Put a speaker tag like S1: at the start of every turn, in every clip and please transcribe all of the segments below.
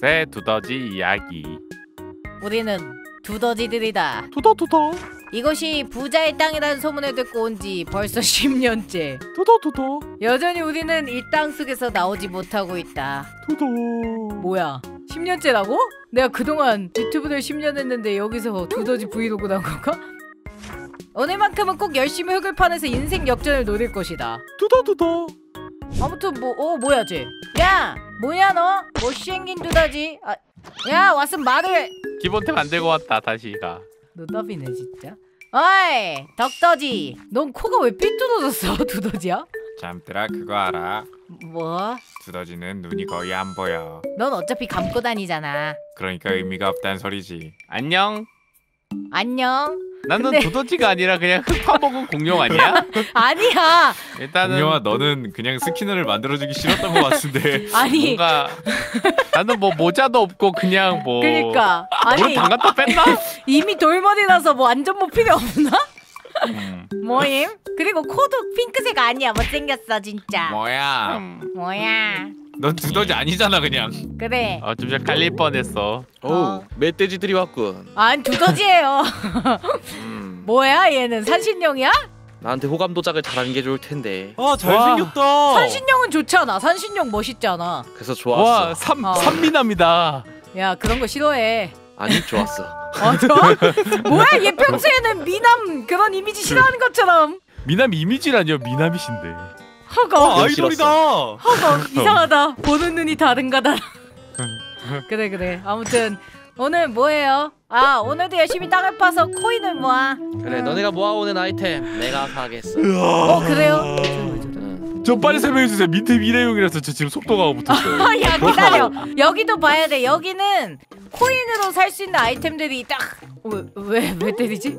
S1: 새 두더지 이야기
S2: 우리는 두더지들이다.
S1: 두더두더
S2: 이것이 부자의 땅이라는 소문을 듣고 온 지 벌써 10년째.
S1: 두더두더
S2: 여전히 우리는 이 땅 속에서 나오지 못하고 있다.
S1: 두더
S2: 뭐야? 10년째라고? 내가 그동안 유튜브를 10년 했는데 여기서 두더지 브이로그 나온 건가? 오늘만큼은 꼭 열심히 흙을 파내서 인생 역전을 노릴 것이다.
S1: 두더두더
S2: 아무튼 뭐, 어 뭐야 쟤? 야, 뭐야 너? 못생긴 두더지? 아, 야, 왔으면 말을.
S1: 기본템 안 들고 왔다 다시가
S2: 노답이네 진짜. 어이, 덕더지. 넌 코가 왜 삐뚤어졌어, 두더지야?
S3: 잠들아 그거 알아?
S2: 뭐?
S3: 두더지는 눈이 거의 안 보여.
S2: 넌 어차피 감고 다니잖아.
S3: 그러니까 의미가 없단 소리지.
S1: 안녕
S2: 안녕.
S1: 나는
S2: 근데-
S1: 두더지가 아니라 그냥 흙 파먹은 공룡 아니야?
S2: 아니야.
S1: 일단은
S3: 공룡아 너는 그냥 스키너를 만들어주기 싫었던 것 같은데.
S2: 아니.
S1: 뭔가 나는 뭐 모자도 없고 그냥 뭐
S2: 그니까
S1: 뭘
S2: 아니
S1: 담갔다 뺐나?
S2: 이미 돌머리라서 뭐 안전모 필요 없나?
S3: 음,
S2: 뭐임? 그리고 코도 핑크색 아니야 못생겼어 진짜
S3: 뭐야?
S1: 음.
S2: 뭐야
S3: 넌 두더지 아니잖아 그냥.
S2: 그래.
S1: 아, 좀 전에 갈릴 뻔했어.
S2: 어.
S4: 오 멧돼지들이 왔군.
S2: 아니 두더지예요.
S4: 음,
S2: 뭐야 얘는? 산신령이야?
S4: 나한테 호감 도작을 잘하는 게 좋을 텐데.
S5: 아 잘생겼다.
S2: 산신령은 좋잖아. 산신령 멋있잖아.
S4: 그래서 좋았어.
S1: 와 삼,
S2: 어.
S1: 삼미남이다.
S2: 야 그런 거 싫어해.
S4: 아니 좋았어.
S2: 어 좋아? 뭐야 얘 평소에는 미남 그런 이미지 싫어하는 것처럼.
S1: 미남 이미지라니요 미남이신데
S2: 허거.
S5: 아,
S4: 아,
S5: 아이돌이다.
S2: 허거. 이상하다. 보는 눈이 다른가다. 그래 그래. 아무튼 오늘 뭐예요? 아 오늘도 열심히 땅을 파서 코인을 모아.
S4: 그래 너네가 모아오는 아이템 내가 사겠어.
S2: 어 그래요?
S4: 응.
S1: 저 빨리 설명해 주세요. 밑에 미래용이라서 저 지금 속도가 붙었어요.
S2: 아, 야 기다려. 여기도 봐야 돼. 여기는 코인으로 살 수 있는 아이템들이 딱 왜 왜 왜 때리지?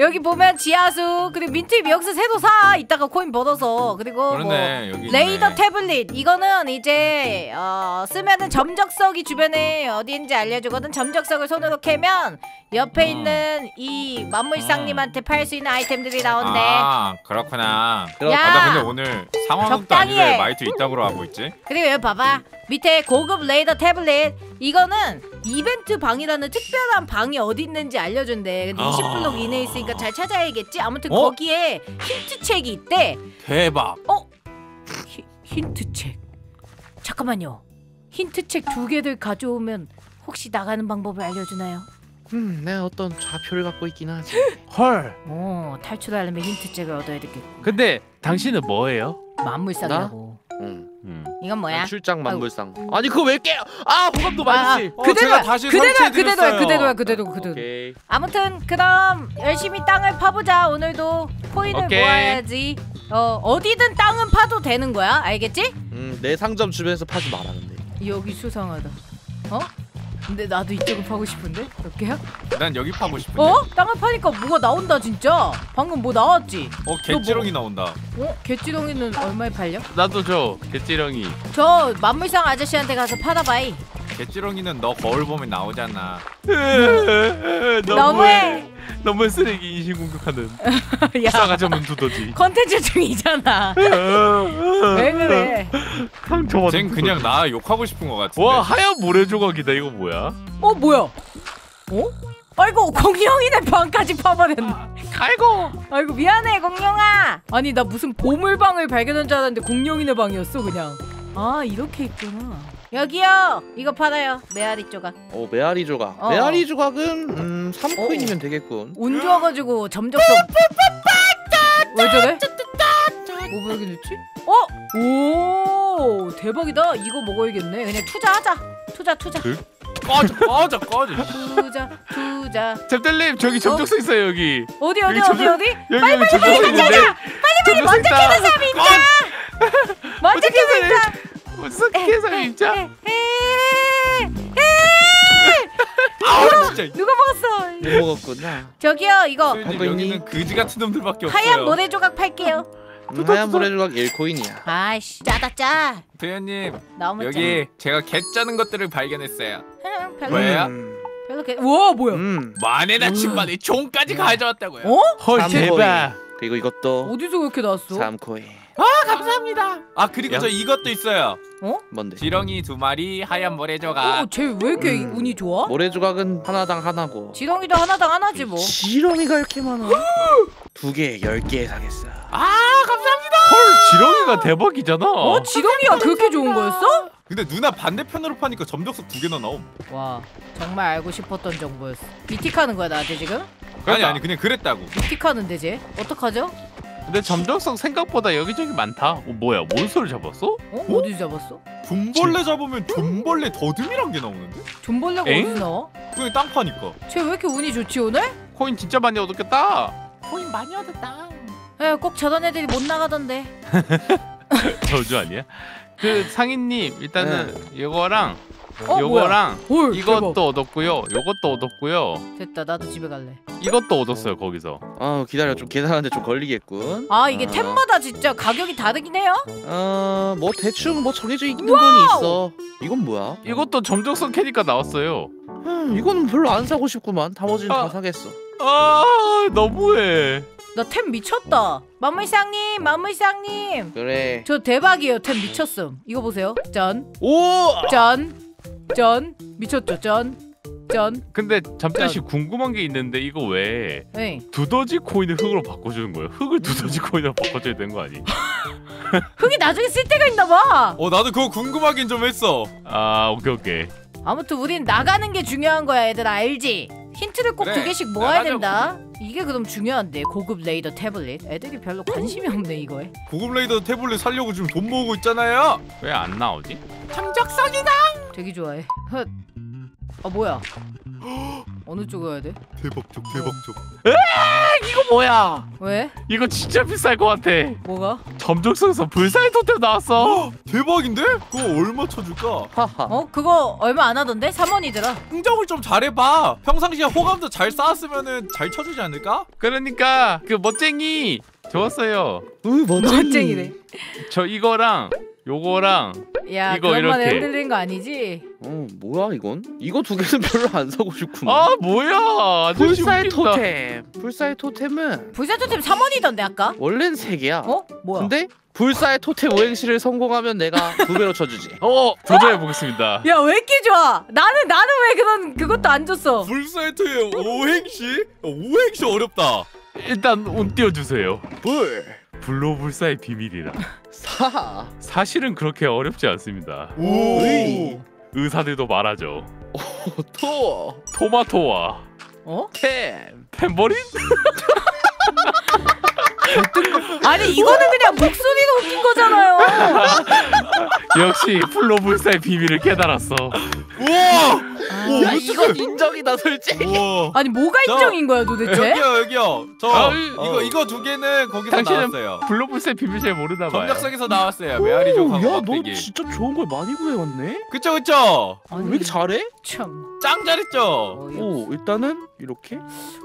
S2: 여기 보면 지하수 그리고 민트잎 여기서 새로 사 이따가 코인 벌어서 그리고
S3: 그러네 여기.
S2: 뭐. 레이더 태블릿 이거는 이제 어, 쓰면은 점적석이 주변에 어디인지 알려주거든 점적석을 손으로 캐면 옆에
S3: 음.
S2: 있는 이 만물상님한테 팔 수 있는 아이템들이 나온대
S3: 아 그렇구나.
S2: 야!
S3: 아, 나 근데 오늘
S2: 적당히
S3: 아닌데
S2: 해.
S3: 마이트 있다고 하고 있지?
S2: 그리고 여기 봐봐 밑에 고급 레이더 태블릿 이거는 이벤트 방이라는 특별한 방이 어디 있는지 알려준대 근데
S3: 아.
S2: 20블록 이내에 있으니까 잘 찾아야겠지 아무튼
S3: 어?
S2: 거기에 힌트 책이 있대
S3: 대박.
S2: 히, 힌트 책 잠깐만요 힌트 책 두 개를 가져오면 혹시 나가는 방법을 알려주나요?
S4: 음, 내가 어떤 좌표를 갖고 있긴 하지
S2: 헐오 탈출하려면 힌트 책을 얻어야 되겠고
S1: 근데 당신은 뭐예요?
S2: 만물상이라고
S4: 응.
S1: 음.
S2: 이건 뭐야?
S4: 난 출장 만물상 아니 그거 왜 깨? 아 호감도 많지
S5: 어,
S2: 그대로야 그대로야
S5: 설치해드렸어요.
S2: 그대로야 그대로야 그대로 그대로
S4: 오케이
S2: 아무튼 그럼 열심히 땅을 파보자 오늘도 코인을
S1: 오케이.
S2: 모아야지 어 어디든 땅은 파도 되는 거야 알겠지?
S4: 음내 상점 주변에서 파지 말라는데
S2: 여기 수상하다 어? 근데 나도 이쪽을 파고 싶은데 몇 개야?
S3: 난 여기 파고 싶은데.
S2: 어? 땅을 파니까 뭐가 나온다 진짜 방금 뭐 나왔지?
S3: 어 개찌렁이 나온다.
S2: 어? 개찌렁이는 얼마에 팔려?
S1: 나도 줘 개찌렁이
S2: 저 만물상 아저씨한테 가서 팔아봐이
S3: 개찌렁이는 너 거울 보면 나오잖아.
S2: 너무해
S1: 너무 쓰레기 인신 공격하는
S2: 야.
S1: 싸가지 없는 두더지.
S2: 컨텐츠 중이잖아. 왜 그래?
S1: 상처 받은
S3: 쟨
S1: 두더지.
S3: 그냥 나 욕하고 싶은 것 같은데.
S1: 와 하얀 모래 조각이다. 이거 뭐야?
S2: 어 뭐야? 어? 아이고 공룡이네. 방까지 파버렸네.
S1: 아이고.
S2: 아이고 미안해 공룡아. 아니 나 무슨 보물방을 발견한 줄 알았는데 공룡이네 방이었어 그냥. 아 이렇게 있구나 여기요! 이거 팔아요. 메아리 조각.
S4: 오 메아리 조각.
S2: 어.
S4: 메아리 조각은 음 3코인이면 되겠군.
S2: 운 좋아가지고 점적성 왜 저래? 뭐 발견했지? 어? 오 대박이다. 이거 먹어야겠네. 그냥 투자하자. 투자 투자.
S3: 꺼져 꺼져 꺼져.
S2: 투자 투자.
S1: 잼달님 저기 점적서 있어요 여기.
S2: 어디 어디
S1: 여기
S2: 어디 어디?
S1: 여기 여기 점적서 있는데. 빨리 빨리
S2: 먼저 캐는 사람이 있다! 먼저 캐는 사람
S1: 무슨 계산이 진짜
S2: 에, 에,
S3: 아 진짜.
S2: 누가 먹었어?
S4: 못 먹었구나
S2: 저기요 이거
S4: 있니?
S3: 여기는 그지 같은 놈들밖에 없어요.
S2: 하얀 모래 조각 팔게요.
S4: 음, 하얀 모래 조각 1코인이야
S2: 아이씨 짜다 짜.
S3: 도현님 여기 제가 개 짜는 것들을 발견했어요.
S2: 별로
S3: 뭐야?
S4: 음,
S2: 별로 개. 우와 뭐야?
S4: 음
S3: 만에나 친만에 종까지 가져왔다고요.
S2: 어?
S4: 헐삼
S1: 대박
S4: 그리고 이것도
S2: 어디서 그렇게 나왔어?
S4: 3코인.
S3: 감사합니다. 아 그리고
S1: 야.
S3: 저 이것도 있어요.
S4: 뭔데?
S3: 지렁이 두 마리, 하얀 모래 조각.
S2: 어, 쟤왜 이렇게
S4: 음.
S2: 운이 좋아?
S4: 모래 조각은 하나당 하나고.
S2: 지렁이도 하나당 하나지 뭐.
S4: 지렁이가 이렇게 많아. 두 개, 열 개 사겠어.
S3: 아 감사합니다.
S1: 헐 지렁이가 대박이잖아.
S2: 어? 지렁이가 그렇게 좋은 거였어?
S3: 근데 누나 반대편으로 파니까 점적석 두 개나 나옴.
S2: 와 정말 알고 싶었던 정보였어. 미틱하는 거야 나한테 지금?
S3: 아니 아니 그냥 그랬다고.
S2: 미틱하는데 쟤? 어떡하죠?
S1: 근데 점적성 생각보다 여기저기 많다. 어, 뭐야 몬스터를 잡았어?
S2: 어? 어디서 잡았어?
S3: 존벌레 잡으면 존벌레 더듬이란 게 나오는데?
S2: 존벌레가
S1: 엥?
S2: 어디서 나와?
S3: 그냥 땅 파니까.
S2: 쟤 왜 이렇게 운이 좋지 오늘?
S1: 코인 진짜 많이 얻었겠다.
S3: 코인 많이 얻었다.
S2: 에, 꼭 저런 애들이 못 나가던데.
S1: 저주 아니야? 그 상인님 일단은 이거랑
S2: 어,
S1: 요거랑
S2: 헐,
S1: 이것도 얻었고요. 요것도 얻었고요.
S2: 대박. 됐다 나도 집에 갈래.
S1: 이것도 얻었어요 거기서.
S4: 아 기다려 좀 계산하는데 좀 걸리겠군.
S2: 아 이게
S4: 아.
S2: 템마다 진짜 가격이 다르긴 해요?
S4: 어뭐 대충 뭐 정해져 있는 건 있어. 이건 뭐야?
S1: 이것도 점적성 캐니까 나왔어요.
S4: 음, 이거는 별로 안 사고 싶구만. 나머지는
S1: 아.
S4: 다 사겠어.
S1: 아 너무해.
S2: 나 템 미쳤다. 만물상님, 만물상님.
S4: 그래.
S2: 저 대박이에요. 템 미쳤음. 이거 보세요. 짠,
S4: 오!
S2: 짠, 짠. 미쳤죠. 짠, 짠.
S1: 근데 잠시 궁금한 게 있는데 이거 왜
S2: 에이.
S1: 두더지 코인을 흙으로 바꿔주는 거예요? 흙을 두더지 코인으로 바꿔줘야 되는 거 아니?
S2: 흙이 나중에 쓸 데가 있나 봐.
S3: 어 나도 그거 궁금하긴 좀 했어.
S1: 아 오케이 오케이.
S2: 아무튼 우린 나가는 게 중요한 거야, 얘들아. 알지? 힌트를 꼭두
S3: 그래,
S2: 개씩 모아야. 된다. 이게 그럼 중요한데 고급 레이더 태블릿. 애들이 별로 관심이 없네 이거에.
S3: 고급 레이더 태블릿 살려고 지금 돈 모으고 있잖아요.
S1: 왜 안 나오지?
S3: 참작성이다.
S2: 되게 좋아해. 헛. 아 뭐야? 어느 쪽으로 해야 돼?
S3: 대박적 대박적.
S1: 이거 뭐야?
S2: 왜?
S1: 이거 진짜 비쌀 것 같아.
S2: 뭐가?
S1: 점적성에서 불사의 토템 나왔어.
S3: 대박인데? 그거 얼마 쳐줄까?
S4: 하하.
S2: 어? 그거 얼마 안 하던데? 3원이더라.
S3: 흥정을 좀 잘해봐. 평상시에 호감도 잘 쌓았으면은 잘 쳐주지 않을까?
S1: 그러니까 그 멋쟁이 좋았어요.
S4: 으
S2: 멋쟁이래.
S1: 저 이거랑 요거랑
S2: 야,
S1: 이거 이렇게.
S2: 흔들린 거 아니지?
S4: 어 뭐야 이건? 이거 두 개는 별로 안 사고 싶구만.
S1: 아 뭐야
S4: 불사의
S1: 웃긴다.
S4: 토템. 불사의 토템은
S2: 불사 토템 3원이던데 아까?
S4: 원래는 세 개야.
S2: 어? 뭐야?
S4: 근데 불사의 토템 오행시를 성공하면 내가 두 배로 쳐주지.
S1: 어 도전해 보겠습니다.
S2: 야 왜 이렇게 좋아? 나는 나는 왜 그런 그것도 안 줬어?
S3: 불사이트의 오행시? 어, 오행시 어렵다.
S1: 일단 운 띄워주세요.
S4: 불.
S1: 불로불사의 비밀이라.
S4: 사.
S1: 사실은 그렇게 어렵지 않습니다.
S3: 오.
S4: 의.
S1: 의사들도 말하죠.
S4: 토.
S1: 토마토와
S2: 어?
S4: 템.
S1: 탬버린?
S2: 아니 이거는 그냥 목소리로 웃긴 거잖아요.
S1: 역시 불로불사의 비밀을 깨달았어.
S3: 우와. 오,
S4: 야 이건 인정이다 솔직히.
S3: 우와.
S2: 아니 뭐가
S3: 저-
S2: 인정인 거야 도대체?
S3: 여기요 여기요. 저
S1: 아,
S3: 이거
S4: 어.
S3: 이거 두 개는 거기서
S1: 당신은
S3: 나왔어요.
S1: 불로불사의 비밀 잘 모르나 봐요.
S3: 점작석에서 나왔어요. 메아리 조각
S4: 야너. 진짜 좋은 걸 많이 구해왔네.
S3: 그쵸 그쵸.
S2: 아니,
S4: 왜 이렇게 잘해?
S2: 참.
S3: 짱 잘했죠.
S2: 어,
S4: 오 일단은 이렇게.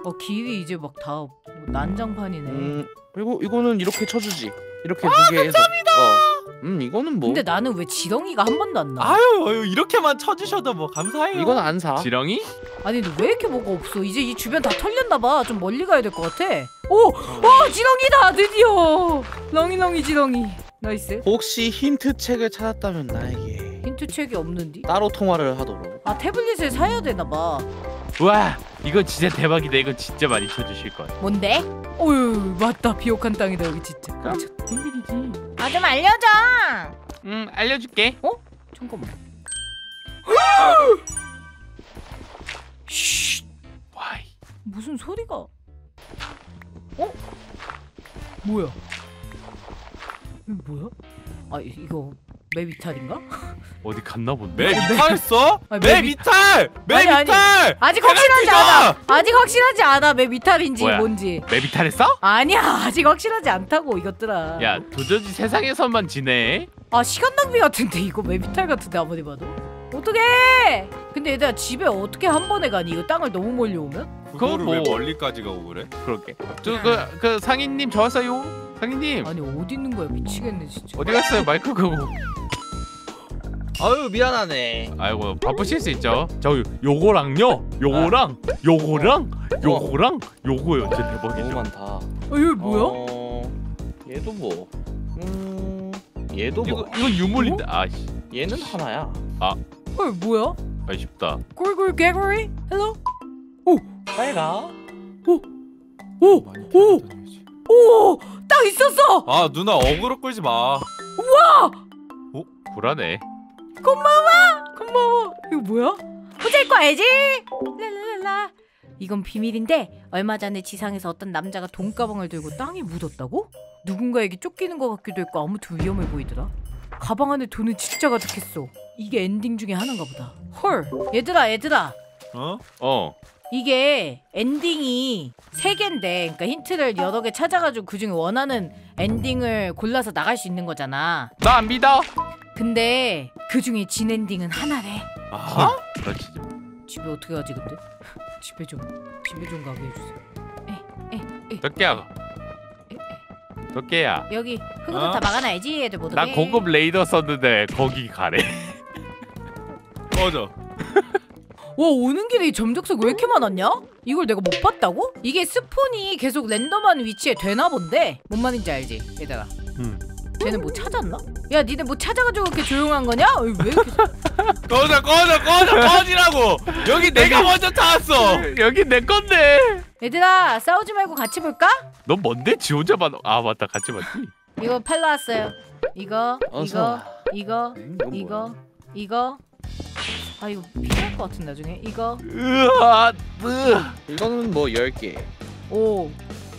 S2: 어 길이 이제 막 다 난장판이네.
S4: 음 그리고 이거는 이렇게 쳐주지. 이렇게 두개 해서. 어. 음 이거는 뭐.
S2: 근데 나는 왜 지렁이가 한 번도 안 나?
S3: 아유 아유 이렇게만 쳐주셔도 뭐 감사해요.
S4: 이건 안 사.
S1: 지렁이?
S2: 아니 근데 왜 이렇게 뭐가 없어? 이제 이 주변 다 털렸나 봐. 좀 멀리 가야 될 것 같아. 오! 와 지렁이다 드디어. 렁이렁이 지렁이. nice.
S4: 혹시 힌트 책을 찾았다면 나에게
S2: 힌트 책이 없는디?
S4: 따로 통화를 하도록.
S2: 아 태블릿을 사야 되나 봐.
S1: 와 이거 진짜 대박이다. 이거 진짜 많이 쳐주실 거야.
S2: 뭔데? 어휴 맞다 비옥한 땅이다 여기 진짜.
S1: 그럼?
S2: 미쳤- 비밀이지. 아 좀 알려줘.
S1: 음 알려줄게.
S2: 잠깐만. 쉿.
S1: 와이.
S2: 무슨 소리가? 어? 뭐야? 이거 뭐야? 아 이- 이거 맵 이탈인가?
S1: 어디 갔나 본데?
S2: 아니, 아니.
S3: 미탈!
S2: 아직 확실하지! 않아. 아직 확실하지 않아. 맵 이탈인지
S1: 뭐야?
S2: 뭔지.
S1: 메비탈했어?
S2: 아니야 아직 확실하지 않다고 이것들아.
S1: 야 도저히 세상에서만 지내.
S2: 아 시간 낭비 같은데 이거 맵 이탈 같은데 아무리 봐도. 어떡해? 근데 얘들아 집에 어떻게 한 번에 가니? 이거 땅을 너무 멀리 오면?
S3: 그거를 왜
S1: 뭐-
S3: 멀리까지 가고 그래?
S1: 그럴게. 저그 그 상인님 저 왔어요. 상인님
S2: 아니 어디 있는 거야 미치겠네 진짜.
S1: 어디 갔어요? 마이크 끄고.
S4: 아유 미안하네.
S1: 아이고 바쁘실 수 있죠. 저 요거랑요, 요거랑, 요거랑, 요거랑, 요거요. 진짜
S4: 너무
S1: 대박이죠.
S4: 많다.
S2: 아 이거 뭐야?
S4: 어, 얘도 뭐 음... 얘도
S1: 이거
S4: 뭐
S1: 이거 유물인데. 아씨.
S4: 얘는 하나야
S2: 헐 뭐야?
S1: 아쉽다.
S2: 꿀꿀 개구리? hello?
S4: 잘가
S2: 오! 오! 오! 오! 딱 있었어!
S3: 아 누나 어그로 끌지 마.
S1: 불안해.
S2: 고마워. 이거 뭐야? 호텔 거 알지? 랄랄랄라. 이건 비밀인데 얼마 전에 지상에서 어떤 남자가 돈가방을 들고 땅에 묻었다고? 누군가에게 쫓기는 것 같기도 했고 아무튼 위험해 보이더라. 가방 안에 돈은 진짜 가득했어. 이게 엔딩 중에 하나인가 보다. 헐. 얘들아 얘들아.
S3: 어?
S1: 어.
S2: 이게 엔딩이 세 개인데 그러니까 힌트를 여러 개 찾아가지고 그 중에 원하는 엔딩을 골라서 나갈 수 있는 거잖아.
S1: 나 안 믿어.
S2: 근데 그 중에 진 엔딩은 하나래.
S3: 아?
S1: 그렇지.
S2: 집에 어떻게 가지 근데? 집에 좀 집에 좀 가게 해주세요.
S1: 덕기야. 덕기야.
S2: 여기 흙으로
S3: 어?
S2: 다 막아놔야지 애들 못 오게.
S1: 나 고급 레이더 썼는데 거기 가래.
S3: 꺼져.
S2: 와 오는 길에 이 점적석 왜 이렇게 많았냐? 이걸 내가 못 봤다고? 이게 스폰이 계속 랜덤한 위치에 되나 본데 뭔 말인지 알지 얘들아?
S3: 응.
S2: 쟤는 뭐 찾았나? 야 니네 뭐 찾아가지고 그렇게 조용한 거냐? 왜 이렇게
S3: 꺼져 꺼져 꺼져 꺼지라고. 여기 내가 먼저 타왔어.
S1: 여기 내 건데.
S2: 얘들아 싸우지 말고 같이 볼까?
S1: 너 뭔데? 지 혼자만. 아 맞다. 같이 봤지.
S2: 이거 팔러 왔어요 이거
S4: 어서
S2: 이거
S4: 와.
S2: 이거
S4: 음,
S2: 이거
S4: 뭐야?
S2: 이거 아 이거 필요할 것 같은 나중에 이거
S1: 으아. 으.
S4: 이거는 뭐 10개
S2: 오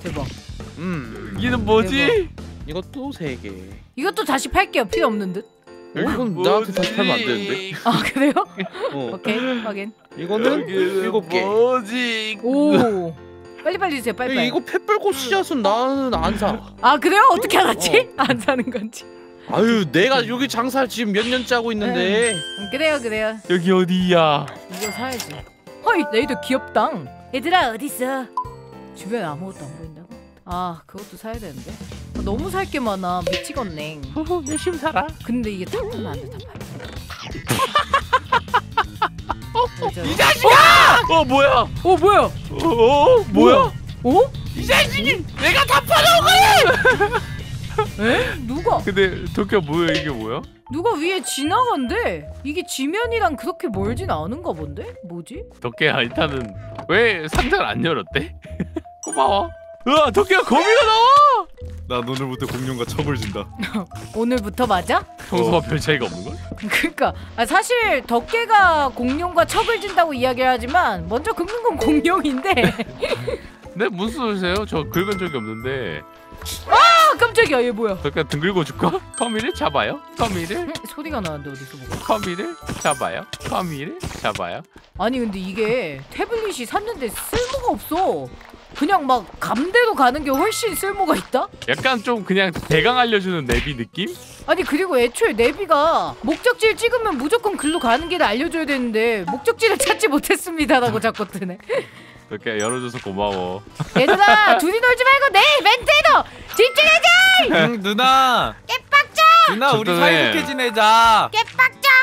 S2: 대박
S4: 음
S1: 이는 뭐지?
S4: 이것도 3개
S2: 이것도 다시 팔게요 필요 없는 듯?
S4: 어, 이건 나한테 다시 팔면 안 되는데
S2: 아 그래요?
S4: 어.
S2: 오케이 확인
S4: 이거는
S1: 여기는
S4: 7개
S1: 뭐지?
S2: 오 빨리빨리 주세요 빨리빨리
S4: 이거 펫불고 씨앗은 나는 안 사
S2: 아 그래요? 어떻게 알았지? 안 사는 건지
S4: 아유 내가 여기 장사 지금 몇 년째 하고 있는데
S2: 음, 그래요 그래요
S1: 여기 어디야?
S2: 이거 사야지 허이 레이더 귀엽당 얘들아 어딨어 주변에 아무것도 안 보인다고? 아 그것도 사야 되는데 아, 너무 살 게 많아 미치겠네
S1: 호호, 열심히 살아.
S2: 근데 이게 다 팔면 안돼 다 팔면
S1: 이 자식아! 어 뭐야?
S2: 어 뭐야
S1: 어, 어 뭐야?
S2: 어?
S1: 이 자식이 내가 다 팔아오거든.
S2: 에? 누가
S1: 근데 도쿄 뭐야 이게 뭐야?
S2: 누가 위에 지나간대 이게 지면이랑 그렇게 멀진 않은가 본데? 뭐지?
S1: 덕계야 일단은 왜 상자를 안 열었대? 고마워. 으아 덕계야 거미가 나와.
S3: 난 오늘부터 공룡과 척을 진다.
S2: 오늘부터 맞아?
S1: 평소와 별 차이가 없는 걸?
S2: 그러니까 아, 사실 덕계가 공룡과 척을 진다고 이야기를 하지만 먼저 긁는 건 공룡인데
S1: 네 무슨 소리세요? 저 긁은 적이 없는데.
S2: 아 깜짝이야 얘 뭐야
S1: 덕계야 등 긁어 줄까? 거미를 잡아요. 거미를
S2: 응? 소리가 나는데 어디서 뭐가
S1: 거미를 잡아요. 거미를 잡아요.
S2: 아니 근데 이게 태블릿이 샀는데 쓸모가 없어 그냥 막 감대로 가는 게 훨씬 쓸모가 있다?
S1: 약간 좀 그냥 대강 알려주는 내비 느낌?
S2: 아니 그리고 애초에 내비가 목적지를 찍으면 무조건 글로 가는 길을 알려줘야 되는데 목적지를 찾지 못했습니다라고 자꾸 뜨네
S1: 덕계야 열어줘서 고마워.
S2: 얘들아 둘이 놀지 말고 내 멘트에도 집중해줘
S3: 응 누나.
S2: 깨빡져
S3: 누나 우리
S1: 적당해.
S3: 사이좋게 지내자.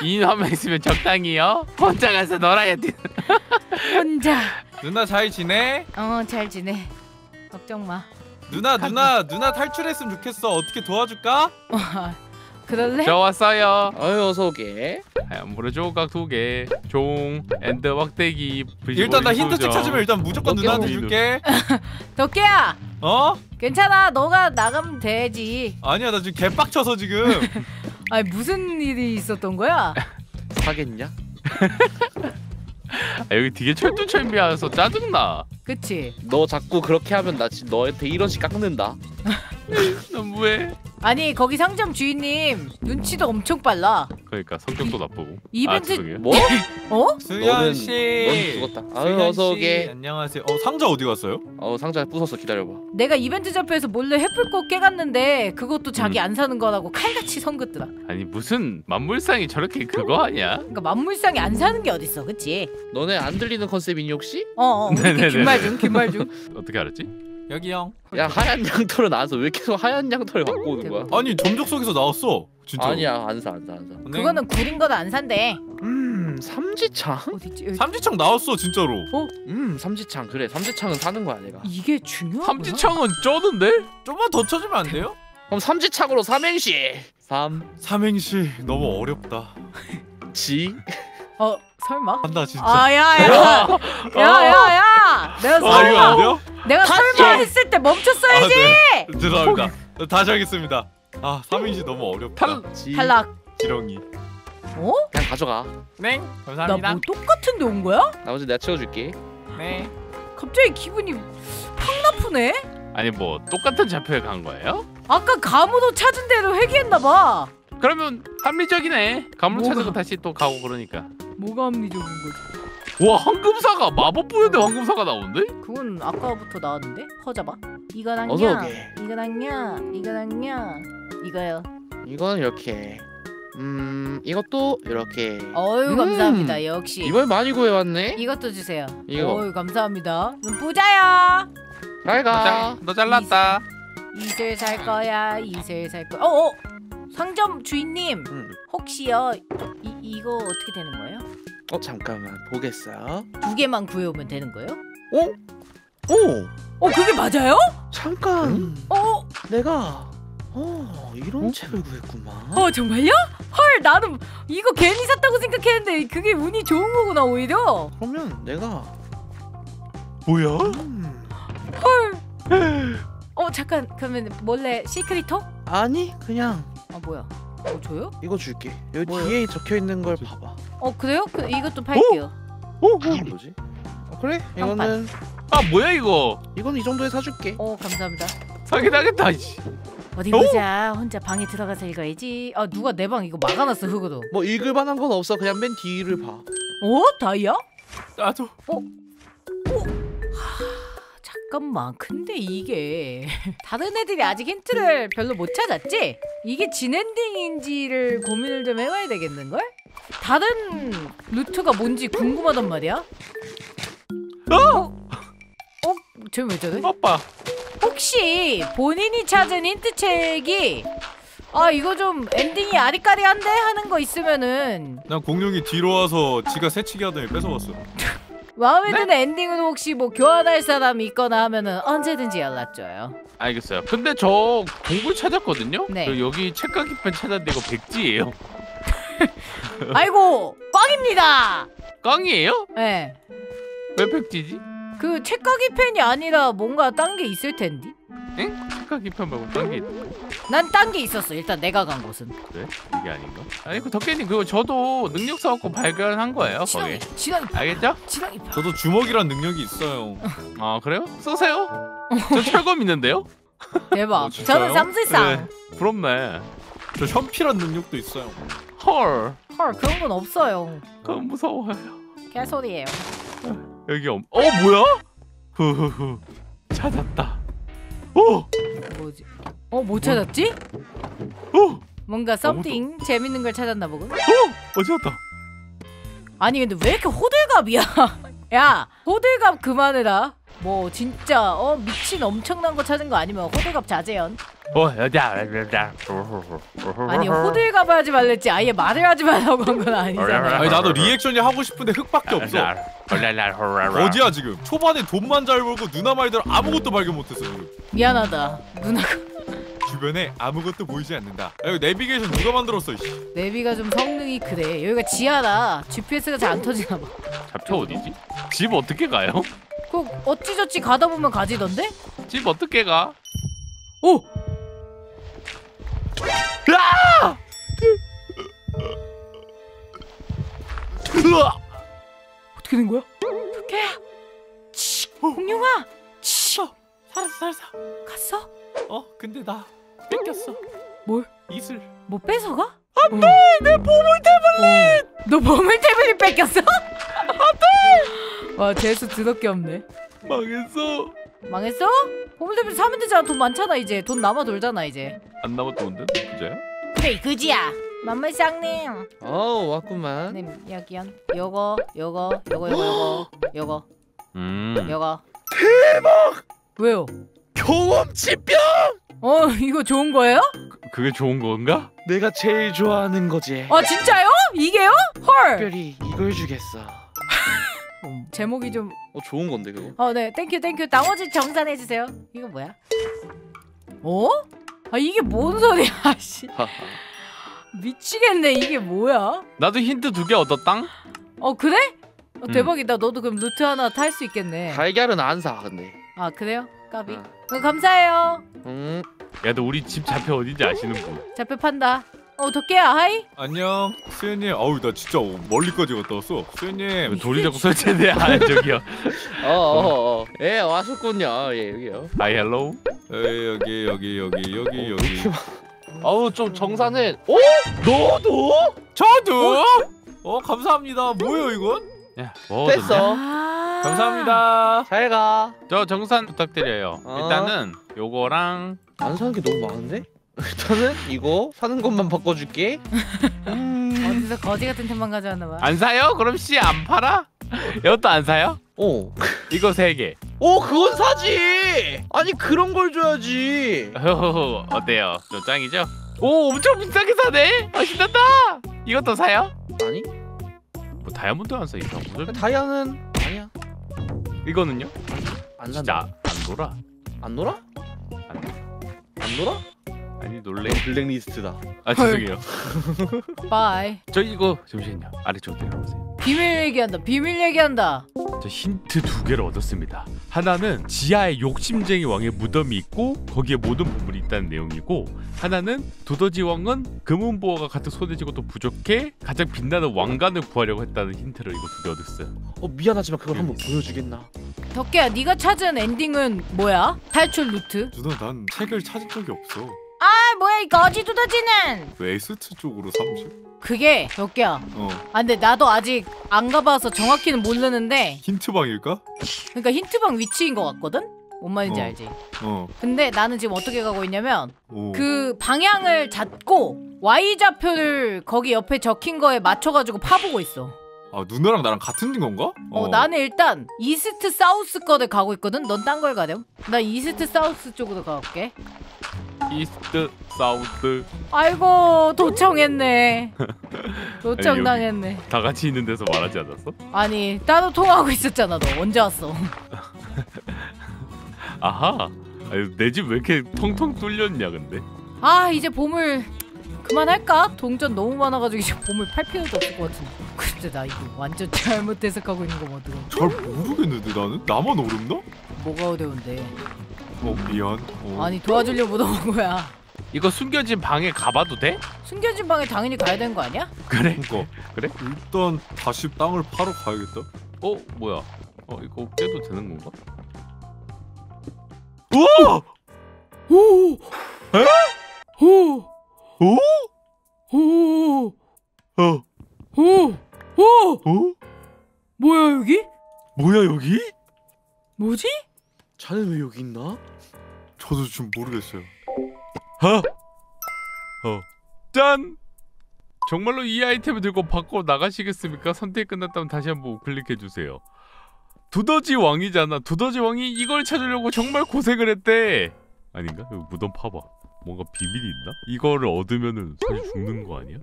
S1: 인한명 있으면 적당히요. 혼자 가서 놀아야 돼.
S2: 혼자
S3: 누나 잘 지내?
S2: 어 잘 지내 걱정 마
S3: 누나 누나 누나 탈출했으면 좋겠어. 어떻게 도와줄까?
S2: 그럴래?
S1: 저 왔어요.
S4: 아유 어서 오게
S1: 하얀 물의 조각 두 개, 종, 엔드 막대기,
S3: 일단 나 힌트책
S1: 소정.
S3: 찾으면 일단 무조건
S4: 몇
S3: 누나한테? 줄게.
S2: 덕개야
S3: 어?
S2: 괜찮아 너가 나가면 되지
S3: 아니야 나 지금 개빡쳐서 지금.
S2: 아니 무슨 일이 있었던 거야?
S4: 사겠냐?
S1: 아, 여기 되게 철두철미해서 짜증나.
S2: 그치?
S4: 너 자꾸 그렇게 하면 나 지금 너한테 1원씩 깎는다
S1: 너무해.
S2: 아니 거기 상점 주인님 눈치도 엄청 빨라
S1: 그러니까 성격도 나쁘고.
S2: 이벤트-
S1: 아.
S4: 뭐?
S2: 어?
S3: 수현
S4: 너는-
S3: 씨.
S4: 넌 죽었다. 아유,
S3: 수현
S4: 어서
S3: 씨,
S4: 오게.
S3: 안녕하세요. 어 상자 어디 갔어요?
S4: 어 상자 부쉈어 기다려봐
S2: 내가 이벤트 잡혀서 몰래 햇불꽃 깨갔는데 그것도 자기
S1: 음.
S2: 안 사는 거라고 칼같이 선긋더라
S1: 아니 무슨 만물상이 저렇게 그거 아니야?
S2: 그러니까 만물상이 안 사는 게 어딨어 그치?
S4: 너네 안 들리는 컨셉이니 혹시?
S2: 어어
S1: 네네네.
S2: 긴말 중 긴말 중
S1: 어떻게 알았지?
S3: 여기 형.
S4: 야 하얀 양털은 나와서 왜 계속 하얀 양털을 갖고 오는 거야?
S3: 아니 점적 속에서 나왔어. 진짜.
S4: 아니야 안 사 안 사 안 사
S2: 그거는 구린 거도 안 산대
S4: 음 삼지창?
S2: 여기-
S3: 삼지창 나왔어 진짜로.
S4: 음 삼지창 그래 삼지창은 사는 거야 내가
S2: 이게 중요하구나
S1: 삼지창은 쩌는데?
S3: 좀만 더 쳐주면 안 돼요?
S4: 그럼 삼지창으로 삼행시. 삼,
S3: 삼행시 너무 어렵다.
S4: 지.
S2: 어 설마?
S3: 한다 진짜.
S2: 아야야 야야야 내가
S3: 아 이거
S2: 설마
S3: 안 돼요?
S2: 내가
S4: 다시!
S2: 설마 했을 때 멈췄어야지
S3: 아, 네. 죄송합니다. 다시 하겠습니다. 아 삼행시 너무 어렵다.
S1: 탈
S4: 지.
S2: 탈락
S3: 지렁이.
S2: 어?
S4: 그냥 가져가.
S1: 네.
S2: 나
S1: 감사합니다.
S2: 뭐 똑같은데 온 거야?
S4: 나머지 내가 채워줄게.
S1: 네.
S2: 갑자기 기분이 확 나쁘네?
S1: 아니 뭐 똑같은 좌표에 간 거예요?
S2: 아까 가무도 찾은 대로 회귀했나 봐
S1: 그러면 합리적이네. 찾은 거 다시 또 가고 그러니까.
S2: 뭐가 합리적인 거지?
S1: 와 황금사가 마법 부여대 황금사가 나오는데?
S2: 그건 아까부터 나왔는데? 허잡아 이건
S4: 어서
S2: 아니야
S4: 오게.
S2: 이건 아니야 이건 아니야 이거요
S4: 이건 이렇게. 음, 이것도 이렇게.
S2: 어유
S4: 음.
S2: 감사합니다 역시
S4: 이걸 많이 구해왔네.
S2: 이것도 주세요
S4: 이거.
S2: 어유 감사합니다 넌 부자야
S4: 잘
S1: 너,
S4: 가.
S1: 잘, 너 잘났다.
S2: 이슬 살 거야 이슬 살 거야 어어 상점 주인님
S4: 음.
S2: 혹시요 이, 이거 어떻게 되는 거예요?
S4: 어 잠깐만 보겠어.
S2: 두 개만 구해오면 되는 거예요?
S4: 어? 오
S2: 어 그게 맞아요?
S4: 잠깐.
S2: 어?
S4: 내가 어 이런 책을 구했구만.
S2: 어 정말요? 헐 나는 이거 괜히 샀다고 생각했는데 그게 운이 좋은 거구나 오히려
S4: 그러면 내가
S1: 뭐야?
S4: 음,
S2: 어 잠깐 그러면 몰래 시크릿 톡?
S4: 아니 그냥
S2: 아 뭐야 어 줘요?
S4: 이거 줄게. 여기
S2: 뭐요?
S4: 뒤에 적혀 있는 걸 봐봐.
S2: 어 그래요? 그 이것도 팔게요
S1: 오, 오.
S4: 뭐지? 어, 그래 이거는
S1: 아 뭐야 이거?
S4: 이건 이 정도에 사줄게.
S2: 어 감사합니다
S1: 사기당했다. 이씨.
S2: 어디
S1: 어?
S2: 보자 혼자 방에 들어가서 읽어야지 아 누가 내 방 이거 막아놨어 흙으로
S4: 뭐 읽을 만한 건 없어. 그냥 맨 뒤를 봐.
S2: 어? 다이아?
S1: 나도.
S2: 잠깐만 근데 이게 다른 애들이 아직 힌트를 별로 못 찾았지? 이게 진엔딩인지를 고민을 좀 해봐야 되겠는걸? 다른 루트가 뭔지 궁금하단 말이야 어? 어? 쟤왜 저래?
S1: 아빠.
S2: 혹시 본인이 찾은 힌트책이 아 이거 좀 엔딩이 아리까리한데 하는 거 있으면은
S3: 난 공룡이 뒤로 와서 지가 새치기 하더니 뺏어갔어.
S2: 마음에 드는 엔딩으로 혹시 뭐 교환할 사람이 있거나 하면은 언제든지 연락 줘요
S1: 알겠어요. 근데 저 동굴 찾았거든요.
S2: 네.
S1: 여기 책과 깃펜 찾았는데 이거 백지예요.
S2: 아이고 꽝입니다.
S1: 꽝이에요?
S2: 예.
S1: 왜 백지지?
S2: 그 책과 깃펜이 아니라 뭔가 딴 게 있을 텐데.
S1: 엥? 책가기 펜 말고 딴게?
S2: 난 딴 게 있었어. 일단 내가 간 곳은.
S1: 그래? 이게 아닌가? 아니 그 덕계님 그거 저도 능력 써갖고 발견한 거예요 거기.
S2: 지렁이, 지렁이,
S1: 알겠죠?
S2: 지렁이.
S3: 저도 주먹이란 능력이 있어요.
S1: 아 그래요? 쓰세요. 저 철검 있는데요?
S2: 대박.
S3: 어?
S2: 저는 삼슬상.
S1: 네. 부럽네.
S3: 저 현피란 능력도 있어요.
S1: 헐.
S2: 헐 그런 건 없어요.
S1: 그건 무서워요.
S2: 개소리예요.
S1: 여기 엄. 어 뭐야? 후후후. 찾았다. 오.
S2: 뭐지? 어, 뭐 찾았지?
S1: 오.
S2: 뭔가 썸띵 재밌는 걸 찾았나 보군.
S1: 어 찾았다.
S2: 아니 근데 왜 이렇게 호들갑이야? 야 호들갑 그만해라. 뭐 진짜 어 미친 엄청난 거 찾은 거 아니면 호들갑 자제연.
S1: 어 여자 여자.
S2: 아니 호들갑 하지 말랬지 아예 말을 하지 말라고 한 건 아니잖아.
S3: 아니 나도 리액션이 하고 싶은데 흙밖에 없어. 어디야 지금? 초반에 돈만 잘 벌고 누나 말대로 아무것도 발견 못했어 지금.
S2: 미안하다 누나가
S3: 주변에 아무것도 보이지 않는다. 야, 이거 내비게이션 누가 만들었어? 씨.
S2: 내비가 좀 성능이 그래. 여기가 지하라. GPS가 잘 안 터지나 봐.
S1: 잡초 어디지? 집 어떻게 가요?
S2: 그 어찌저찌 가다 보면 가지던데?
S1: 집 어떻게 가?
S2: 오!
S1: 아! 으아!
S2: 어떻게 된 거야? 토끼야. 치. 공룡아. 치.
S3: 살았어 살았어.
S2: 갔어?
S3: 어 근데 나 뺏겼어.
S2: 뭘?
S3: 이슬.
S2: 뭐 뺏어가? 안돼! 내 보물 태블릿! 너 보물 태블릿 뺏겼어? 안돼! 와 재수 드럽게 없네.
S1: 망했어.
S2: 망했어? 보물 태블릿 사면 되잖아. 돈 많잖아 이제. 돈 남아 돌잖아 이제.
S1: 안 남았던데 부자야?
S2: 그래 그지야. 만물상님.
S4: 어 왔구만.
S2: 님 여기요. 요거 요거 요거 요거 요거 요거
S1: 음.
S2: 요거. 대박! 왜요?
S4: 경험치병.
S2: 어 이거 좋은 거예요?
S1: 그게 좋은 건가?
S4: 내가 제일 좋아하는 거지.
S2: 아 진짜요? 이게요? 헐.
S4: 특별히 이걸 주겠어.
S2: 음, 제목이 좀.
S4: 어 좋은 건데 그거.
S2: 어네 thank you thank you. 나머지 정산해 주세요. 이거 뭐야? 어? 아 이게 뭔 소리야 씨 미치겠네 이게 뭐야
S1: 나도 힌트 두 개 얻었당.
S2: 어 그래? 어,
S1: 음.
S2: 대박이다 너도 그럼 루트 하나 탈 수 있겠네
S4: 달걀은 안 사 근데.
S2: 아 그래요? 까비
S4: 어.
S2: 어, 감사해요
S4: 음.
S1: 야, 너 우리 집 잡혀 어딘지 아시는 분?
S2: 잡혀 판다 어 덕개야 hi
S3: 안녕 수현님 어우 나 진짜 멀리까지 갔다 왔어 수현님
S1: 돌이 자꾸 설치돼. 아, 저기요.
S4: 어어 어. 예 왔었군요. 예 여기요.
S1: hi hello.
S3: 에이, 여기 여기 여기 여기 여기
S4: 어우 좀 정사는. 어? 너도?
S3: 저도 어 감사합니다 뭐예요 이건
S1: 야, 뭐 얻었냐?
S4: 됐어.
S2: 아
S3: 감사합니다
S4: 잘 가.
S1: 저 정산 부탁드려요.
S4: 어.
S1: 일단은 요거랑
S4: 안 사는 게 너무 많은데? 일단은 이거 사는 것만 바꿔줄게. 음.
S2: 어디서 거지 같은 템만 가져왔나 봐
S1: 안 사요? 그럼 씨 안 팔아? 이것도 안 사요?
S4: 어.
S1: 이거 세 개.
S4: 오 그건 사지. 아니 그런 걸 줘야지.
S1: 어때요? 저 짱이죠? 오 엄청 비싸게 사네. 아 신난다. 이것도 사요?
S4: 아니
S1: 뭐 다이아몬드 안 사? 이거 무슨?
S4: 다이아는 아니야.
S1: 이거는요?
S4: 안
S1: 진짜
S4: 산다.
S1: 안 놀아.
S4: 안 놀아? 안 놀아?
S1: 아니 놀래.
S4: 블랙리스트다.
S1: 아 죄송해요.
S2: bye
S1: 저 이거 잠시만요. 아래쪽 내려보세요.
S2: 비밀 얘기한다 비밀 얘기한다
S1: 저 힌트 두 개를 얻었습니다. 하나는 지하에 욕심쟁이 왕의 무덤이 있고 거기에 모든 보물이 있다는 내용이고 하나는 두더지 왕은 금은 보화가 가득 손에 쥐고 또 부족해 가장 빛나는 왕관을 구하려고 했다는 힌트를 이거 두 개 얻었어요.
S4: 어 미안하지만 그걸 한번 보여주겠나?
S2: 덕개야 네가 찾은 엔딩은 뭐야? 탈출 루트?
S3: 누나 난 책을 찾은 적이 없어
S2: 아 뭐야 이 거지 두더지는
S3: west 쪽으로 30?
S2: 그게 덕개야
S3: 어
S2: 아 근데 나도 아직 안 가봐서 정확히는 모르는데
S3: 힌트방일까?
S2: 그러니까 힌트방 위치인 것 같거든? 뭔 말인지
S3: 어.
S2: 알지?
S3: 어
S2: 근데 나는 지금 어떻게 가고 있냐면
S3: 오.
S2: 그 방향을 잡고 Y 좌표를 거기 옆에 적힌 거에 맞춰가지고 파보고 있어
S3: 아 누나랑 나랑 같은 건가?
S2: 어, 나는 일단 east south 거를 가고 있거든? 넌 딴 걸 가렴? 나 east south 쪽으로 가볼게
S1: east, south
S2: 아이고 도청했네 도청당했네
S1: 다 같이 있는 데서 말하지 않았어?
S2: 아니 따로 통화하고 있었잖아 너 언제 왔어
S1: 아하. 내 집 왜 이렇게 텅텅 뚫렸냐 근데?
S2: 아 이제 보물 그만할까? 동전 너무 많아가지고 이제 보물 팔 필요도 없을 것 같은데 근데 나 이거 완전 잘못 해석하고 있는 거뭐 어떡해
S3: 잘 모르겠는데 나는? 나만 어렵나?
S2: 뭐가 어려운데
S3: 어 미안 어.
S2: 아니 도와주려고 물어본 거야
S1: 이거 숨겨진 방에 가봐도 돼?
S2: 숨겨진 방에 당연히 가야 되는 거 아니야?
S1: 그래.
S3: 그니까
S1: 그래?
S3: 일단 다시 땅을 파러 가야겠다
S1: 어 뭐야? 어 이거 깨도 되는 건가? 우와!
S2: 오!
S1: 에?
S2: 오!
S1: 오?
S2: 오!
S1: 어?
S2: 오! 오!
S1: 어?
S2: 뭐야 여기?
S1: 뭐야 여기?
S2: 뭐지?
S4: 자네 왜 여기 있나?
S3: 저도 지금 모르겠어요
S1: 어? 어. 짠! 정말로 이 아이템을 들고 밖으로 나가시겠습니까? 선택이 끝났다면 다시 한번 클릭해 주세요. 두더지 왕이잖아. 두더지 왕이 이걸 찾으려고 정말 고생을 했대. 아닌가? 여기 무덤 파봐. 뭔가 비밀이 있나? 이거를 얻으면은 사실 죽는 거 아니야?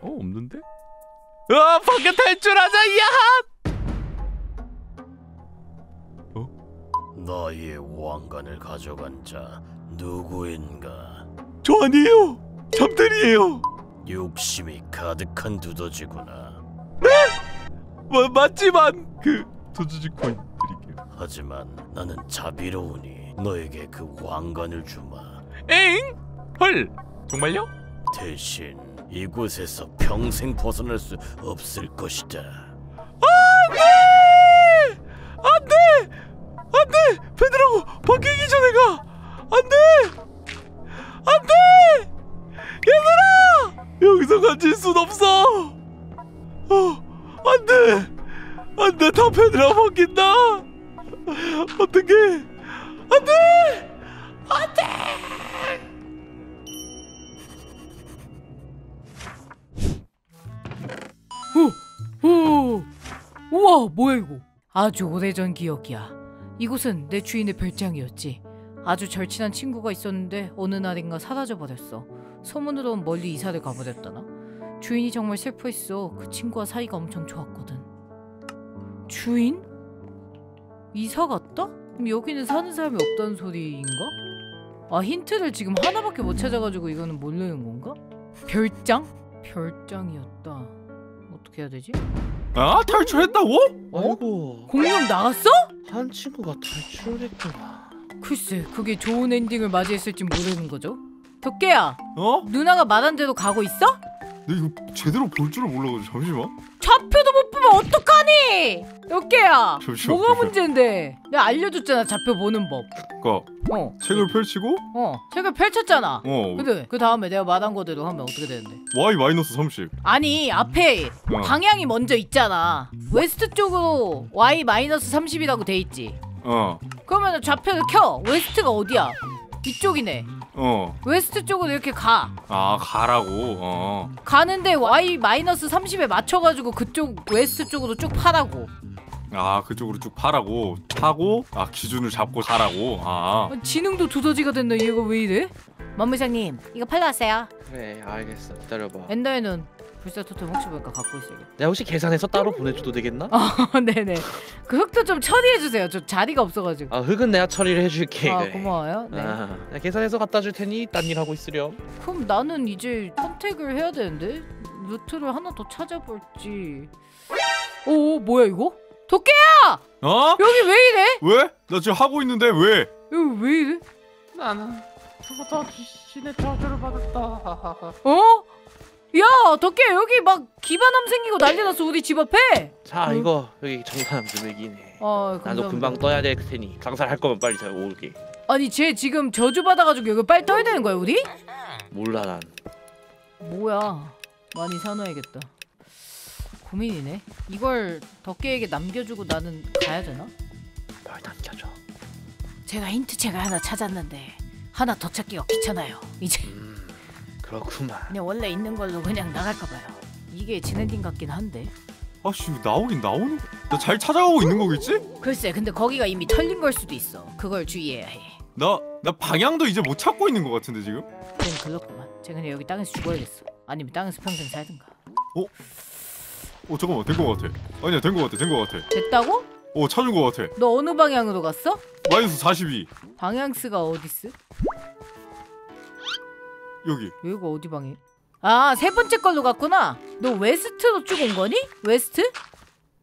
S1: 어 없는데? 아 밖에 탈출하자 야!
S5: 너의 왕관을 가져간 자 누구인가?
S1: 저 아니에요. 잠들이에요.
S5: 욕심이 가득한 두더지구나.
S1: 마, 맞지만 그 두더지 코인 드릴게요.
S5: 하지만 나는 자비로우니 너에게 그 왕관을 주마.
S1: 엥? 헐 정말요?
S5: 대신 이곳에서 평생 벗어날 수 없을 것이다.
S1: 안돼! 안돼! 안돼! 베드라고 바뀌기 전에 가! 안돼! 안돼! 얘들아! 여기서 갇힐 순 없어! 어, 안돼! 안돼 다 베드라 바뀐다! 어떡해! 안돼! 안돼!
S2: 오! 우와 뭐야 이거 아주 오래전 기억이야 이곳은 내 주인의 별장이었지 아주 절친한 친구가 있었는데 어느 날인가 사라져 버렸어 소문으로 멀리 이사를 가버렸다나 주인이 정말 슬퍼했어 그 친구와 사이가 엄청 좋았거든 주인? 이사 갔다? 그럼 여기는 사는 사람이 없다는 소리인가? 아 힌트를 지금 하나밖에 못 찾아가지고 이거는 모르는 건가? 별장? 별장이었다. 어떻게 해야 되지?
S3: 아 탈출했다고?
S4: 아이고
S2: 공룡 나갔어?
S4: 한 친구가 탈출했구나.
S2: 글쎄 그게 좋은 엔딩을 맞이했을지 모르는 거죠. 덕계야
S3: 어?
S2: 누나가 말한 대로 가고 있어?
S3: 나 이거 제대로 볼 줄을 몰라가지고 잠시만.
S2: 좌 보면 어떡하니? 덕계야
S3: 잠시만,
S2: 뭐가
S3: 잠시만.
S2: 문제인데? 내가 알려줬잖아 좌표 보는 법.
S3: 그니까
S2: 어,
S3: 책을 펼치고
S2: 어 책을 펼쳤잖아.
S3: 어
S2: 근데 그 다음에 내가 말한 거대로 하면 어떻게 되는데?
S3: y 마이너스 30.
S2: 아니 앞에
S3: 어.
S2: 방향이 먼저 있잖아. west 쪽으로 y 마이너스 30이라고 돼 있지.
S3: 어.
S2: 그러면 좌표를 켜. west가 어디야? 이쪽이네.
S3: 어.
S2: west 쪽으로 이렇게 가.
S3: 아 가라고. 어.
S2: 가는데 y 마이너스 30에 맞춰가지고 그쪽 west 쪽으로 쭉 파라고.
S3: 아 그쪽으로 쭉 파라고 파고 아 기준을 잡고 가라고. 아.
S2: 아, 지능도 두더지가 됐네. 얘가 왜 이래? 만무장님 이거 팔러 왔어요.
S4: 그래 알겠어. 기다려봐.
S2: 엔더의 눈. 불사 토템 혹시 볼까 갖고 있어요.
S4: 내가 혹시 계산해서 따로 보내줘도 되겠나?
S2: 아 네네. 그 흙도 좀 처리해 주세요. 저 자리가 없어가지고.
S4: 아 흙은 내가 처리를 해줄게.
S2: 아
S4: 그래.
S2: 고마워요. 네.
S4: 아, 내가 계산해서 갖다 줄 테니 딴 일 하고 있으렴.
S2: 그럼 나는 이제 선택을 해야 되는데 루트를 하나 더 찾아볼지. 오 뭐야 이거? 도깨
S3: 어?
S2: 여기 왜 이래?
S3: 왜? 나 지금 하고 있는데 왜?
S2: 여기 왜 이래?
S4: 나는 저보다 귀신의 저주를 받았다.
S2: 어? 야 덕계 여기 막 기반함 생기고 난리 났어 우리 집 앞에.
S4: 자
S2: 응?
S4: 이거 여기 좀 얘기네.
S2: 아
S4: 나도 금방 떠야 될 테니 강사를 할 거면 빨리 잘 오게.
S2: 아니 쟤 지금 저주 받아가지고 여기 빨리 떠야 되는 거야 우리?
S4: 몰라 난.
S2: 뭐야 많이 사놔야겠다. 고민이네. 이걸 덕계에게 남겨주고 나는 가야 되나?
S4: 말 남겨줘.
S2: 제가 힌트책을 하나 찾았는데 하나 더 찾기가 귀찮아요. 이제
S4: 음 그렇구만.
S2: 그냥 원래 있는 걸로 그냥 나갈까 봐요. 이게 진엔딩 같긴 한데.
S3: 아씨 나오긴 나오는. 나 잘 찾아가고 있는 거겠지?
S2: 글쎄, 근데 거기가 이미 털린 걸 수도 있어. 그걸 주의해야 해.
S3: 나 나 방향도 이제 못 찾고 있는 것 같은데 지금?
S2: 쟤는 그렇구만. 쟤 그냥 여기 땅에서 죽어야겠어. 아니면 땅에서 평생 살든가.
S3: 어 잠깐만 된 거 같아. 아니야 된 거 같아 된 거 같아.
S2: 됐다고?
S3: 어 찾은 거 같아.
S2: 너 어느 방향으로 갔어?
S3: 마이너스 42
S2: 방향스가 어디스?
S3: 여기.
S2: 여기가 어디 방향? 아, 세 번째 걸로 갔구나. 너 west로 쭉 온 거니? west?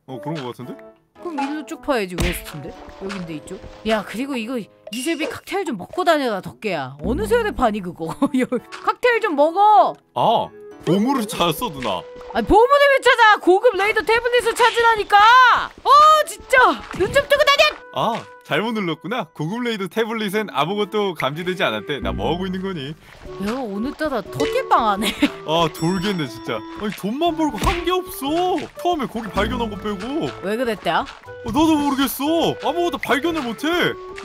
S3: 어 그런 거 같은데?
S2: 그럼 일로 쭉 파야지 west인데 여긴데 이쪽 야 그리고 이거 이세비 칵테일 좀 먹고 다녀라 덕계야 어느 세월에 파니 그거 칵테일 좀 먹어
S3: 아 보물을 찾았어 누나.
S2: 아니 보물을 왜 찾아 고급 레이더 태블릿을 찾으라니까 어 진짜 눈 좀 뜨고 다녀
S3: 아 잘못 눌렀구나. 고급 레이드 태블릿엔 아무것도 감지되지 않았대. 나 뭐 하고 있는 거니?
S2: 야 오늘따라 덧대빵하네
S3: 아 돌겠네 진짜. 아니 돈만 벌고 한 게 없어. 처음에 고기 발견한 거 빼고.
S2: 왜 그랬대야?
S3: 어, 나도 모르겠어. 아무것도 발견을 못해.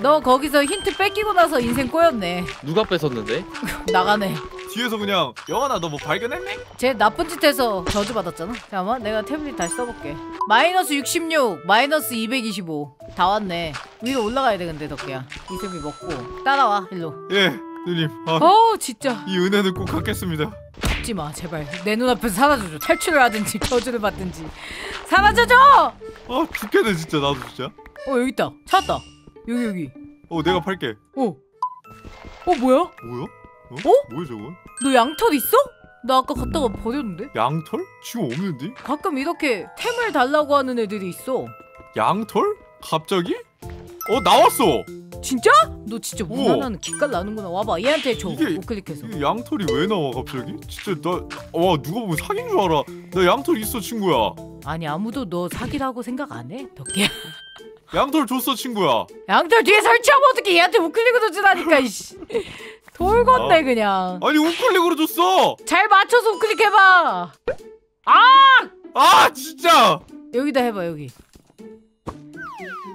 S2: 너 거기서 힌트 뺏기고 나서 인생 꼬였네
S4: 누가 뺏었는데?
S2: 나가네
S3: 뒤에서 그냥 영환아 너 뭐 발견했네?
S2: 쟤 나쁜 짓 해서 저주 받았잖아 잠깐만 내가 태블릿 다시 써볼게 마이너스 66 마이너스 225 다 왔네 위로 올라가야 돼 근데 덕계야 이세비 먹고 따라와 일로
S3: 예 누님. 아,
S2: 어우 진짜
S3: 이 은혜는 꼭 갚겠습니다.
S2: 죽지 마 제발 내 눈앞에서 사라져줘 탈출을 하든지 저주를 받든지 사라져줘
S3: 아 죽겠네 진짜 나도 진짜.
S2: 어 여기 있다 찾았다 여기 여기
S3: 어 내가 팔게.
S2: 어어 뭐야
S3: 뭐야? 어?
S2: 어?
S3: 뭐야 저건?
S2: 너 양털 있어? 나 아까 갔다가 버렸는데
S3: 양털? 지금 없는데?
S2: 가끔 이렇게 템을 달라고 하는 애들이 있어
S3: 양털? 갑자기? 어 나왔어.
S2: 진짜? 너 진짜 문
S3: 우와.
S2: 하나는 기깔 나는구나 와봐 얘한테 줘
S3: 이게-
S2: 우클릭해서
S3: 이 양털이 왜 나와 갑자기? 진짜 나와 누가 보면 사귄 줄 알아. 나 양털 있어 친구야.
S2: 아니 아무도 너 사기라고 생각 안 해? 덕기야
S3: 양털 줬어 친구야.
S2: 양털 뒤에 설치하면 어떻게 얘한테 우클릭으로 주라니까 이씨 돌건네
S3: 아.
S2: 그냥
S3: 아니 우클릭으로 줬어.
S2: 잘 맞춰서 우클릭해봐
S3: 아 진짜.
S2: 여기다 해봐 여기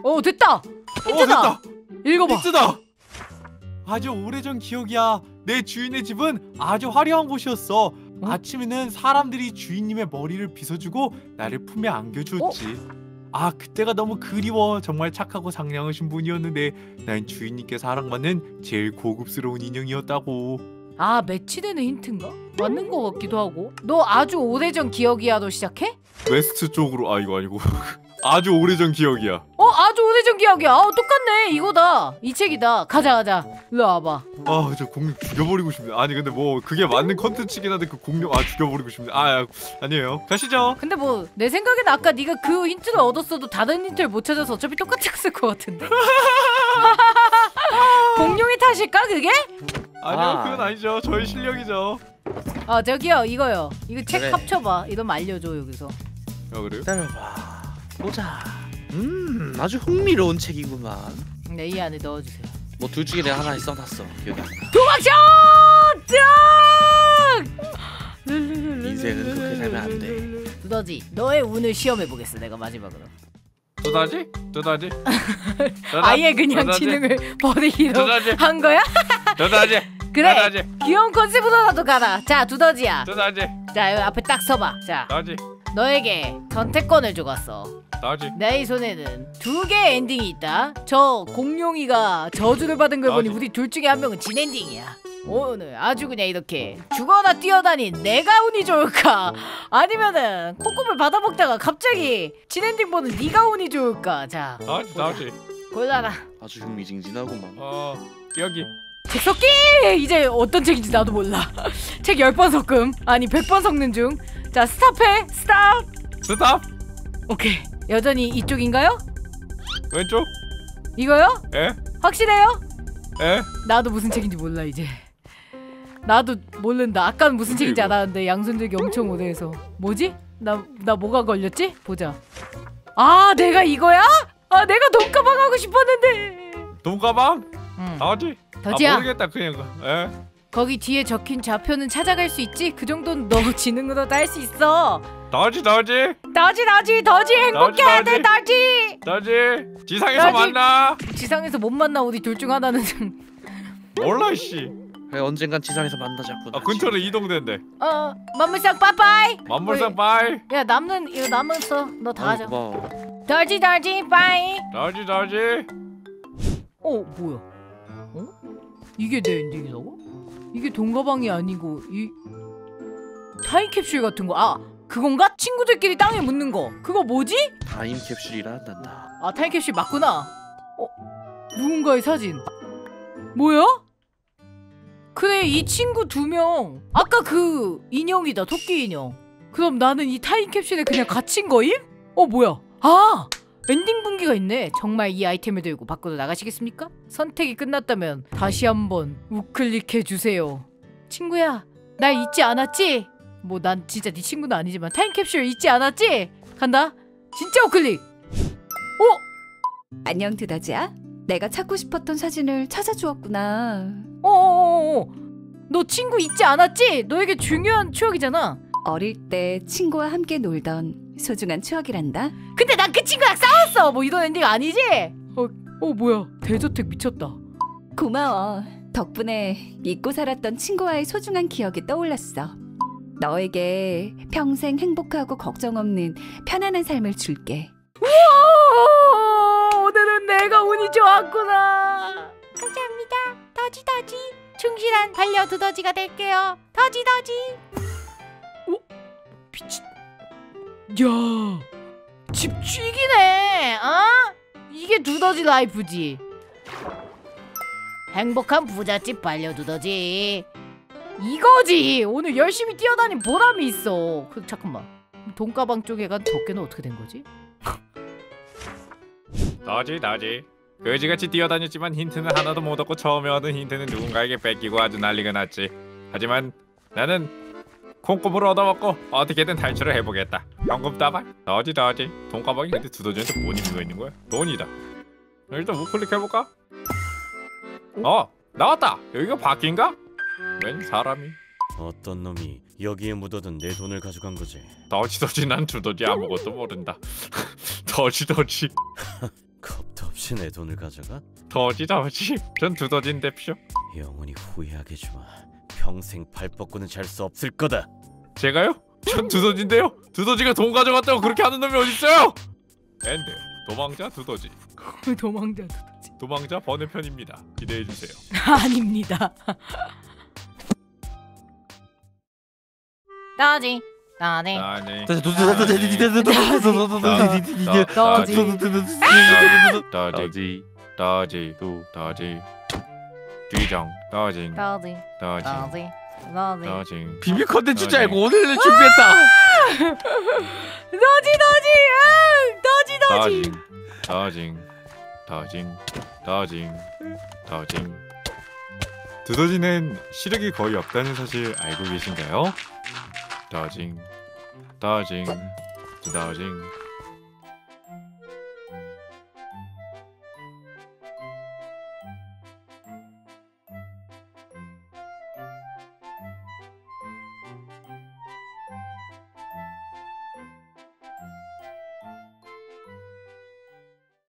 S2: 어 됐다
S3: 어
S2: 힌트다
S3: 됐다.
S2: 읽어봐
S3: 힌트다. 아주 오래전 기억이야. 내 주인의 집은 아주 화려한 곳이었어. 아침에는 사람들이 주인님의 머리를 빗어주고 나를 품에 안겨주었지. 아 그때가 너무 그리워. 정말 착하고 상냥하신 분이었는데 난 주인님께 사랑받는 제일 고급스러운 인형이었다고.
S2: 아 매치되는 힌트인가? 맞는 거 같기도 하고 너 아주 오래전 기억이야로 시작해?
S3: west 쪽으로 아 이거 아니고 아주 오래전 기억이야.
S2: 어 아주 오래전 기억이야. 어 똑같네. 이거다. 이 책이다. 가자 가자. 일로 와봐.
S3: 아, 저 공룡 죽여버리고 싶네. 아니 근데 뭐 그게 맞는 컨텐츠긴 한데 그 공룡 아 죽여버리고 싶네. 아, 아 아니에요. 가시죠.
S2: 근데 뭐 내 생각에는 아까 네가 그 힌트를 얻었어도 다른 힌트를 못 찾아서 어차피 똑같았을 것 같은데. 공룡이 탓일까 그게?
S3: 아니요,
S4: 아.
S3: 그건 아니죠. 저희 실력이죠.
S2: 아 저기요 이거요. 이거 책
S4: 그래.
S2: 합쳐봐. 이러면 알려줘 여기서.
S3: 아 그래요?
S4: 기다려봐. 보자. 음, 아주 흥미로운 책이구만.
S2: 네 이 안에 넣어주세요.
S4: 뭐 둘 중에 내가 하나 써놨어. 기억이 안 나.
S2: 도망쳐! 짱!
S4: 인생은 그렇게 살면 안 돼.
S2: 두더지 너의 운을 시험해 보겠어 내가 마지막으로.
S3: 두다지? 두다지?
S2: 아예 그냥
S3: 두다지?
S2: 지능을 버리기로? 한 거야?
S3: 두다지?
S2: 그래
S3: 두다지?
S2: 귀여운 컨셉으로라도 가라. 자 두더지야.
S3: 두다지?
S2: 자 여기 앞에 딱 서봐. 자
S3: 두다지?
S2: 너에게 선택권을 주었어.
S3: 두다지?
S2: 내 손에는 두 개의 엔딩이 있다. 저 공룡이가 저주를 받은 걸 보니
S3: 아니.
S2: 우리 둘 중에 한 명은 진 엔딩이야. 오늘 아주 그냥 이렇게 죽어나 뛰어다닌 내가 운이 좋을까? 아니면은 콧구멍 받아먹다가 갑자기 진 엔딩 보는 네가 운이 좋을까? 자
S3: 두다지? 두다지?
S2: 골라라.
S4: 아주 흥미진진하구만.
S3: 어 여기.
S2: 책 섞기! 이제 어떤 책인지 나도 몰라. 책 10번 섞음. 아니 100번 섞는 중. 자 스탑해. 스탑.
S3: 스탑.
S2: 오케이. 여전히 이쪽인가요?
S3: 왼쪽.
S2: 이거요?
S3: 에?
S2: 확실해요?
S3: 에?
S2: 나도 무슨 책인지 몰라 이제. 나도 모른다. 아까는 무슨 책인지
S3: 이거.
S2: 알았는데 양손들기 엄청 오래해서. 뭐지? 나 나 뭐가 걸렸지? 보자. 아 내가 이거야? 아 내가 돈가방 하고 싶었는데.
S3: 돈가방?
S2: 응.
S3: 두다지?
S2: 더지야.
S3: 아 모르겠다 그냥. 에?
S2: 거기 뒤에 적힌 좌표는 찾아갈 수 있지? 그 정도는 너 지능으로 다 할 수 있어.
S3: 두다지? 두다지?
S2: 더지 더지 더지 행복해야 돼 더지.
S3: 두다지? 지상에서
S2: 두다지.
S3: 만나.
S2: 지상에서 못 만나 우리 둘 중 하나는.
S3: 몰라 씨.
S4: 그래 언젠간 지상에서 만나자꾸나.
S3: 아 근처로 이동된대.
S2: 어 만물상 빠빠이.
S3: 만물상 빠이.
S2: 야 남는 이거 남은 써너 다 하자.
S4: 고마워.
S2: 더지 더지 빠이.
S3: 두다지? 두다지?
S2: 어 뭐야? 어? 이게 내 엔딩이라고? 이게 돈가방이 아니고 이 타임캡슐 같은 거. 아 그건가? 친구들끼리 땅에 묻는 거. 그거 뭐지?
S4: 타임 캡슐이라 한단다.
S2: 아 타임캡슐 맞구나. 어 누군가의 사진. 뭐야? 그래 이 친구 두 명. 아까 그 인형이다 토끼 인형. 그럼 나는 이 타임캡슐에 그냥 갇힌 거임? 어 뭐야? 아 엔딩 분기가 있네. 정말 이 아이템을 들고 밖으로 나가시겠습니까? 선택이 끝났다면 다시 한번 우클릭해 주세요. 친구야, 날 잊지 않았지? 뭐 난 진짜 네 친구는 아니지만 타임캡슐 잊지 않았지? 간다. 진짜 우클릭.
S6: 안녕 두더지야. 내가 찾고 싶었던 사진을 찾아주었구나.
S2: 어어어어. 너 친구 잊지 않았지? 너에게 중요한 추억이잖아.
S6: 어릴 때 친구와 함께 놀던 소중한 추억이란다.
S2: 근데 난 그 친구랑 싸웠어. 뭐 이런 엔딩 아니지? 어, 어 뭐야? 대저택 미쳤다.
S6: 고마워. 덕분에 잊고 살았던 친구와의 소중한 기억이 떠올랐어. 너에게 평생 행복하고 걱정 없는 편안한 삶을 줄게.
S2: 오, 오늘은 내가 운이 좋았구나. 감사합니다. 더지 더지. 충실한 반려 두더지가 될게요. 더지 더지. 오, 미친. 야, 집쥐기네. 어? 이게 두더지 라이프지. 행복한 부잣집 반려 두더지. 이거지. 오늘 열심히 뛰어다닌 보람이 있어. 그 잠깐만. 돈가방 쪽에 간 덮개는 어떻게 된 거지?
S3: 너지 너지 그지같이 뛰어다녔지만 힌트는 하나도 못 얻고 처음에 얻은 힌트는 누군가에게 뺏기고 아주 난리가 났지 하지만 나는 콩고물을 얻어먹고 어떻게든 탈출을 해보겠다 현금 따발 너지 너지 돈가방이 근데 두더지한테 뭔 의미가 있는 거야? 돈이다 일단 우클릭 해볼까? 어 나왔다 여기가 바뀐가? 웬 사람이
S5: 어떤 놈이 여기에 묻어둔 내 돈을 가져간 거지.
S3: 더지 더지 난 두더지 아무것도 모른다 더지 더지
S5: 겁도 없이 내 돈을 가져가?
S3: 더지 더지 전 두더지인데요
S5: 영원히 후회하게 주마. 평생 발 뻗고는 잘 수 없을 거다.
S3: 제가요? 전 두더지인데요. 두더지가 돈 가져갔다고 그렇게 하는 놈이 어딨어요? End 도망자 두더지
S2: 도망자
S3: 도망자 번외편입니다. 기대해 주세요.
S2: 아닙니다. 더지 나네
S3: 나네 따지 따지 또 따지 뒤정 따징
S2: 너지
S3: 따징
S2: 너지 너지
S3: 따징
S1: 비밀 컨텐츠 줄
S3: 너지.
S1: 알고 오늘 준비했다.
S2: 너지 너지! 응 너지 너지!
S3: 따징 따징 따징 따징 두더지는 시력이 거의 없다는 사실 알고 계신가요? 따징 따징 따징